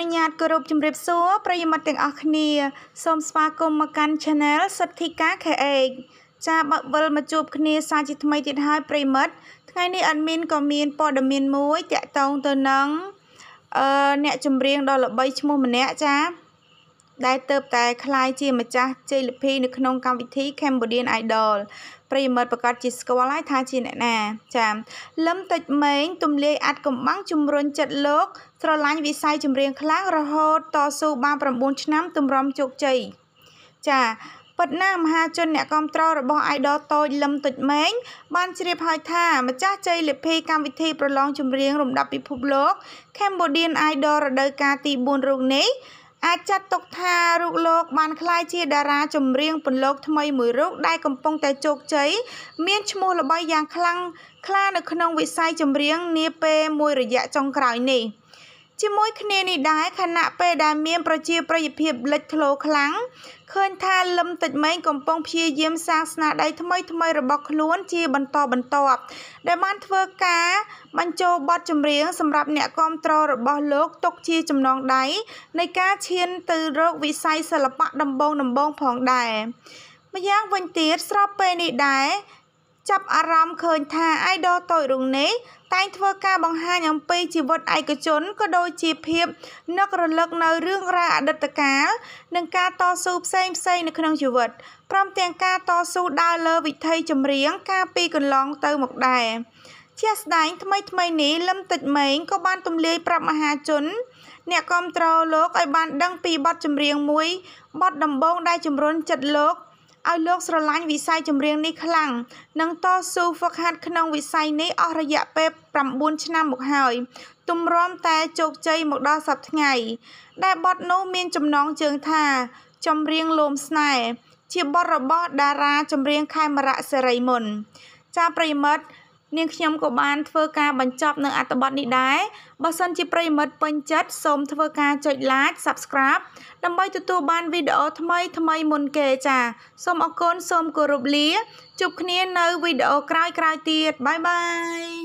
នុញ្ញាតគោរពជំរាបសួរប្រិយមិត្តទាំងអស់គ្នាសូមស្វាគមន៍មកកាន់ Channel សុទ្ធធីកា KH ចាបើវិលមកជួបគ្នាសាជាថ្មីទៀតហើយប្រិយមិត្តថ្ងៃនេះ admin ក៏មានព័ត៌មានមួយតាក់ទងទៅនឹងអឺអ្នកចម្រៀងដ៏ល្បីឈ្មោះម្នាក់ចា ដែលទៅតែคล้ายជាម្ចាស់ជ័យលាភីនៅក្នុងកម្មវិធី Cambodian Idol ប្រិយមិត្តប្រកាសជាស្គាល់ហើយថាជាអ្នកណា ចាលឹមតិចម៉េងទំលាយអាត់កំបាំងជំរុញចិត្តលោកស្រឡាញ់វិស័យចម្រៀងខ្លាំងរហូតតស៊ូបាន9ឆ្នាំទម្រាំជោគជ័យចាពិតណាស់មហាជនអ្នកគ្រប់គ្រងរបស់អាយដលតូចលឹមទុចម៉េងបានជ្រាបហើយថាម្ចាស់ជ័យលាភីកម្មវិធីប្រឡងចម្រៀងរំដាប់ពិភពលោក Cambodian Idol រដូវកាលទី4រូបនេះ អាចចាត់ទុកថារូបលោកបានក្លាយជាតារាចម្រៀងពន្លកថ្មីមួយរូបដែលកំពុងតែជោគជ័យមានឈ្មោះល្បីយ៉ាងខ្លាំងក្លានៅក្នុងវិស័យចម្រៀងនាពេលមួយរយៈចុងក្រោយនេះ ជាមួយគ្នានេះដែរខណៈពេលដែលមានប្រជាប្រិយភាពលេចធ្លោខ្លាំងឃើញថាលឹមតិចម៉េងកំពុងព្យាយាមសាងស្នាដៃថ្មីថ្មីរបស់ខ្លួនជាបន្តបន្ទាប់ដែលបានធ្វើការបញ្ចូលបទចម្រៀងសម្រាប់អ្នកគាំទ្ររបស់លោកទុកជាចំណងដៃនៃការឈានទៅរកវិស័យសិល្បៈដំបងដំបងផងដែរម្យ៉ាងវិញទៀតស្របពេលនេះដែរ ចាប់អារម្មណ៍ឃើញថាអាយដលតូចរូបនេះតែងធ្វើការបង្ហាញអំពីជីវិតឯកជនក៏ដូចជាភាពនឹករលឹកនៅរឿងរ៉ាវអតីតកាលនិងការតស៊ូផ្សេងផ្សេងនៅក្នុងជីវិតព្រមទាំងការតស៊ូដើរលើវិថីចម្រៀងការពីកន្លងទៅមកដែរជាស្ដែងថ្មីថ្មីនេះលឹមតិចម៉េងក៏បានទម្លាយប្រាប់មហាជនអ្នកគ្រប់គ្រងលោកឲ្យបានដឹងពីបទចម្រៀងមួយបទដំបងដែលជំរុញចិត្តលោក ឲ្យលោកស្រឡាញ់វិស័យចម្រៀងនេះខ្លាំងនិងតស៊ូហ្វឹកហាត់ក្នុងវិស័យនេះអស់រយៈពេល9ឆ្នាំមកហើយទម្រាំតែជោគជ័យមកដល់សប្តាហ៍ថ្ងៃ ដែលបទនោះមានចំណងជើងថាចម្រៀងលោមស្នេហ៍ជាបទរបស់តារាចម្រៀងខេមរៈសេរីមុនចាប្រិមិត្ត នាងខ្ញុំក៏បានធ្វើការបញ្ចប់នៅអត្ថបទនេះដែរបើសិនជាប្រិមិត្តពេញចិត្តសូមធ្វើការចុច Like Subscribe ដើម្បីទទួលបានវីដេអូថ្មីថ្មីមុនគេចាសូមអរគុណសូមគោរពលាជួបគ្នានៅវីដេអូក្រោយៗទៀតបាយបាយ